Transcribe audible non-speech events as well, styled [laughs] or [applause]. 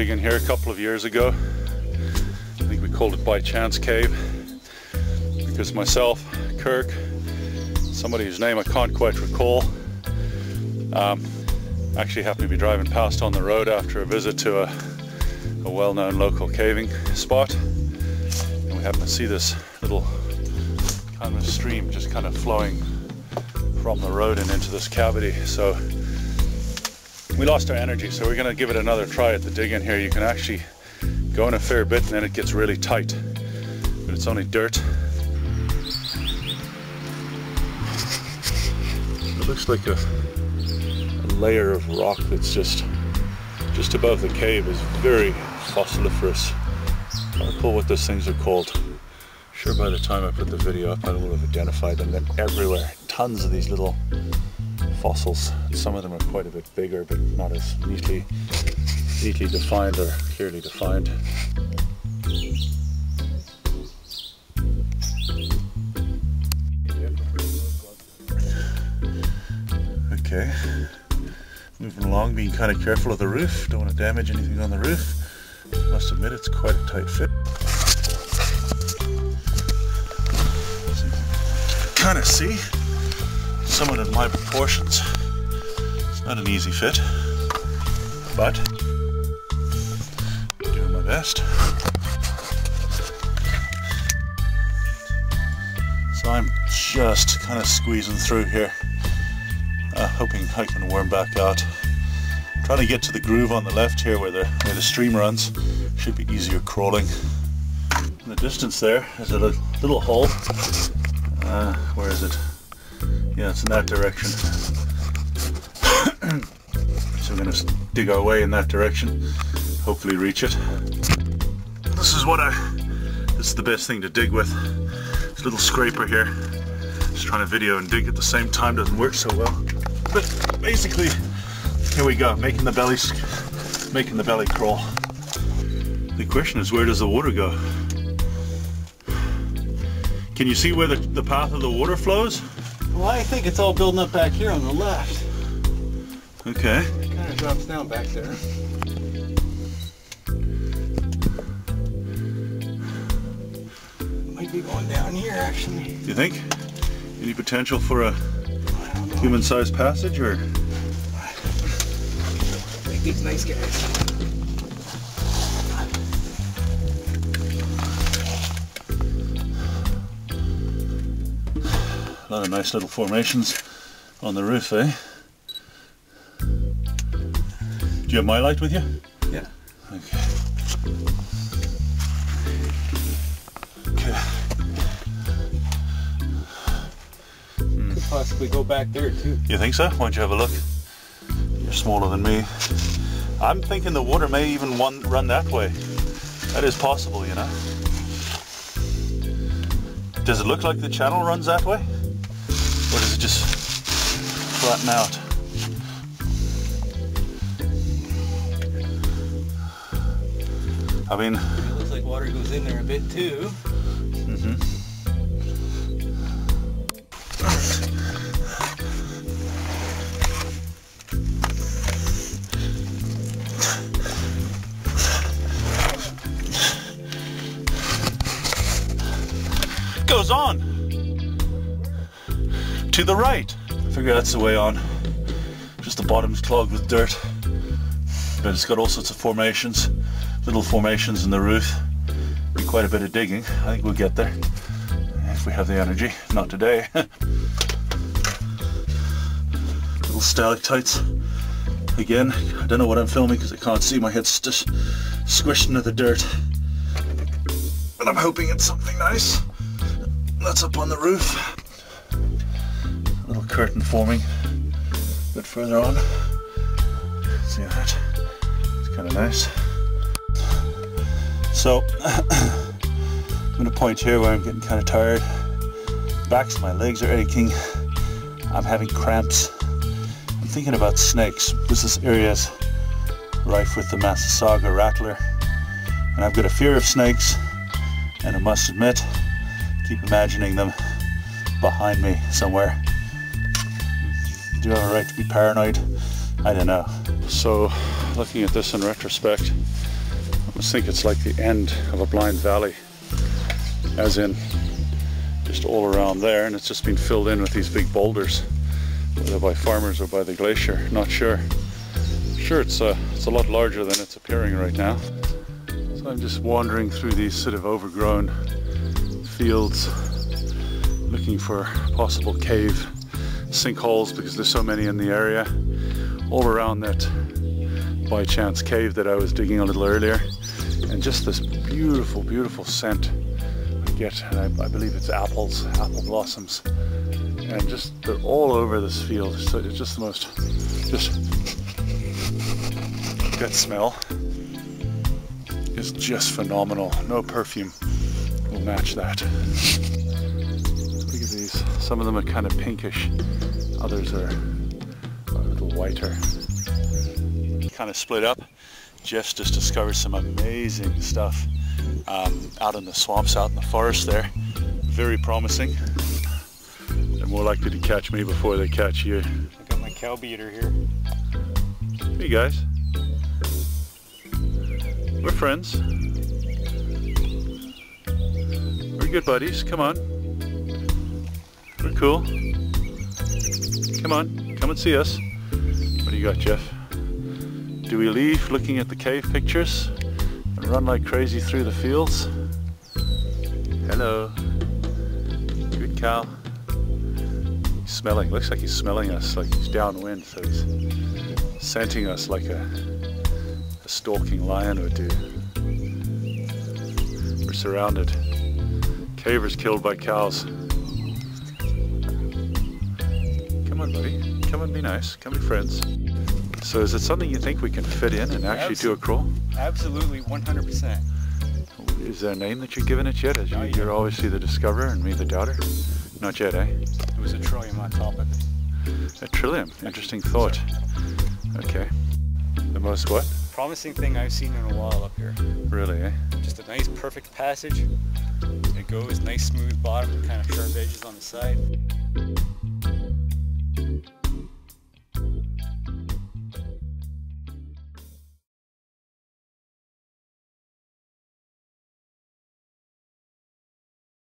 digging here a couple of years ago. I think we called it By Chance Cave because myself, Kirk, somebody whose name I can't quite recall, um, actually happened to be driving past on the road after a visit to a, a well-known local caving spot and we happened to see this little kind of stream just kind of flowing from the road and into this cavity so we lost our energy so we're going to give it another try at the dig in here. You can actually go in a fair bit and then it gets really tight. But it's only dirt. It looks like a, a layer of rock that's just just above the cave is very fossiliferous. I'll pull what those things are called. Sure by the time I put the video up I will have identified them. Then everywhere. Tons of these little fossils. Some of them are quite a bit bigger but not as neatly neatly defined or clearly defined. Okay. Moving along being kind of careful of the roof. Don't want to damage anything on the roof. Must admit it's quite a tight fit. Kind of see someone in my proportions. It's not an easy fit, but I'm doing my best. So I'm just kind of squeezing through here, uh, hoping I can worm back out. I'm trying to get to the groove on the left here where the, where the stream runs. Should be easier crawling. In the distance there is a little hole uh, where is it? Yeah, it's in that direction. [coughs] so we're going to dig our way in that direction, hopefully reach it. This is what I, this is the best thing to dig with. This little scraper here. Just trying to video and dig at the same time doesn't work so well. But basically, here we go, making the belly, making the belly crawl. The question is, where does the water go? Can you see where the, the path of the water flows? Well, I think it's all building up back here on the left. Okay. It kind of drops down back there. Might be going down here, actually. Do you think? Any potential for a human-sized passage, or? Like these nice guys. A lot of nice little formations on the roof, eh? Do you have my light with you? Yeah. Okay. Okay. Could possibly go back there too. You think so? Why don't you have a look? You're smaller than me. I'm thinking the water may even one, run that way. That is possible, you know. Does it look like the channel runs that way? Flatten out? I mean, It looks like water goes in there a bit too. Mm-hmm. goes on to the right. Figure that's the way on. Just the bottom's clogged with dirt. But it's got all sorts of formations, little formations in the roof. Be quite a bit of digging. I think we'll get there if we have the energy. Not today. [laughs] little stalactites. Again, I don't know what I'm filming because I can't see. My head's just squished into the dirt. But I'm hoping it's something nice. That's up on the roof. Curtain forming a bit further on. See that? It's kind of nice. So, [clears throat] I'm at a point here where I'm getting kind of tired. Backs my legs are aching. I'm having cramps. I'm thinking about snakes this is rife with the Massasauga rattler. And I've got a fear of snakes, and I must admit, keep imagining them behind me somewhere. Do I have a right to be paranoid? I don't know. So, looking at this in retrospect, just think it's like the end of a blind valley, as in just all around there, and it's just been filled in with these big boulders, whether by farmers or by the glacier, not sure. Sure, it's a, it's a lot larger than it's appearing right now. So I'm just wandering through these sort of overgrown fields, looking for a possible cave sinkholes because there's so many in the area, all around that by chance cave that I was digging a little earlier and just this beautiful, beautiful scent I get. I, I believe it's apples, apple blossoms, and just they're all over this field. So it's just the most, just that smell is just phenomenal. No perfume will match that. Look at these. Some of them are kind of pinkish. Others are a little whiter. Kind of split up. Jeff's just discovered some amazing stuff um, out in the swamps, out in the forest there. Very promising. They're more likely to catch me before they catch you. I got my cow beater here. Hey guys. We're friends. We're good buddies. Come on. Cool. Come on. Come and see us. What do you got, Jeff? Do we leave looking at the cave pictures and run like crazy through the fields? Hello. Good cow. He's smelling. Looks like he's smelling us like he's downwind, so he's scenting us like a, a stalking lion would do. We're surrounded. Cavers killed by cows. Come on, buddy. Come and be nice. Come be friends. So is it something you think we can fit in and actually do a crawl? Absolutely, 100%. Is there a name that you've given it yet? As you, yet. you're obviously the discoverer and me the doubter? Not yet, eh? It was a trillium on top of it. A trillium. Interesting thought. Okay. The most what? Promising thing I've seen in a while up here. Really, eh? Just a nice perfect passage. It goes nice smooth bottom, kind of sharp edges on the side.